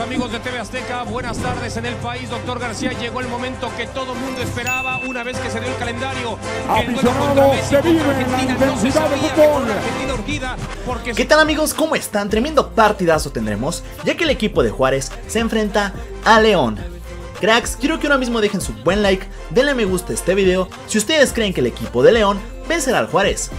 amigos de TV Azteca, buenas tardes en el país. Doctor García, llegó el momento que todo mundo esperaba una vez que se dio el calendario. El Messi, se vive la no fútbol. porque ¿Qué tal amigos? ¿Cómo están? Tremendo partidazo tendremos, ya que el equipo de Juárez se enfrenta a León. Cracks, quiero que ahora mismo dejen su buen like, denle me gusta a este video si ustedes creen que el equipo de León vencerá al Juárez.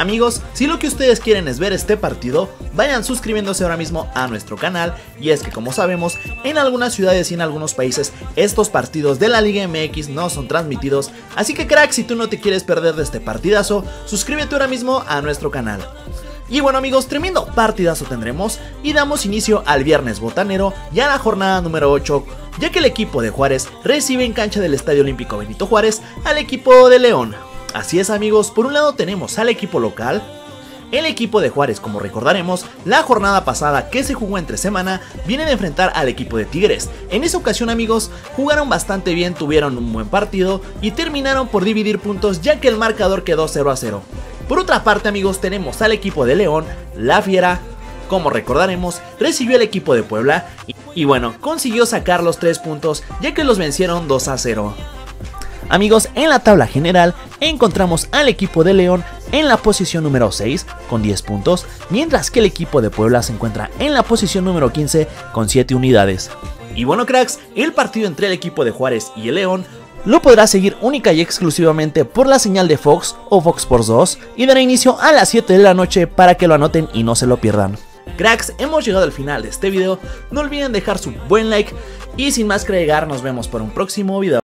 Amigos, si lo que ustedes quieren es ver este partido, vayan suscribiéndose ahora mismo a nuestro canal y es que como sabemos, en algunas ciudades y en algunos países estos partidos de la Liga MX no son transmitidos, así que cracks, si tú no te quieres perder de este partidazo, suscríbete ahora mismo a nuestro canal. Y bueno amigos, tremendo partidazo tendremos y damos inicio al viernes botanero y a la jornada número 8, ya que el equipo de Juárez recibe en cancha del Estadio Olímpico Benito Juárez al equipo de León. Así es amigos, por un lado tenemos al equipo local, el equipo de Juárez, como recordaremos, la jornada pasada que se jugó entre semana, viene de enfrentar al equipo de Tigres. En esa ocasión, amigos, jugaron bastante bien, tuvieron un buen partido y terminaron por dividir puntos ya que el marcador quedó 0 a 0. Por otra parte, amigos, tenemos al equipo de León, La Fiera, como recordaremos, recibió el equipo de Puebla y, y bueno, consiguió sacar los 3 puntos ya que los vencieron 2 a 0. Amigos, en la tabla general encontramos al equipo de León en la posición número 6 con 10 puntos, mientras que el equipo de Puebla se encuentra en la posición número 15 con 7 unidades. Y bueno cracks, el partido entre el equipo de Juárez y el León lo podrá seguir única y exclusivamente por la señal de Fox o Fox Sports 2 y dará inicio a las 7 de la noche para que lo anoten y no se lo pierdan. Cracks, hemos llegado al final de este video, no olviden dejar su buen like y sin más que agregar nos vemos por un próximo video.